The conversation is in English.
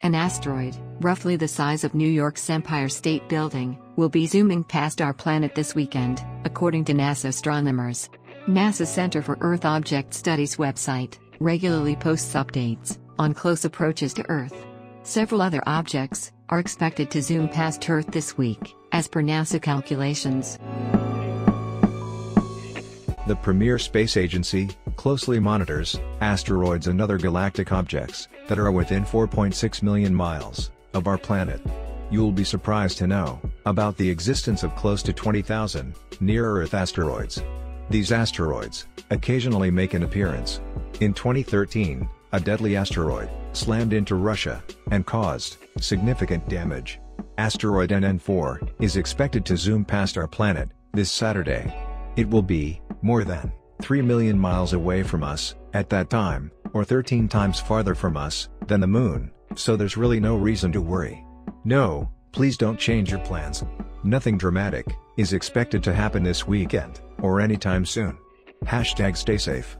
An asteroid, roughly the size of New York's Empire State Building, will be zooming past our planet this weekend, according to NASA astronomers. NASA's Center for Earth Object Studies website regularly posts updates on close approaches to Earth. Several other objects are expected to zoom past Earth this week, as per NASA calculations. The premier space agency closely monitors asteroids and other galactic objects that are within 4.6 million miles of our planet. You'll be surprised to know about the existence of close to 20,000 near-Earth asteroids. These asteroids occasionally make an appearance. In 2013, a deadly asteroid slammed into Russia and caused significant damage. Asteroid NN4 is expected to zoom past our planet this Saturday. It will be more than 3 million miles away from us at that time, or 13 times farther from us than the moon, so there's really no reason to worry. No, please don't change your plans. Nothing dramatic is expected to happen this weekend or anytime soon. Hashtag stay safe.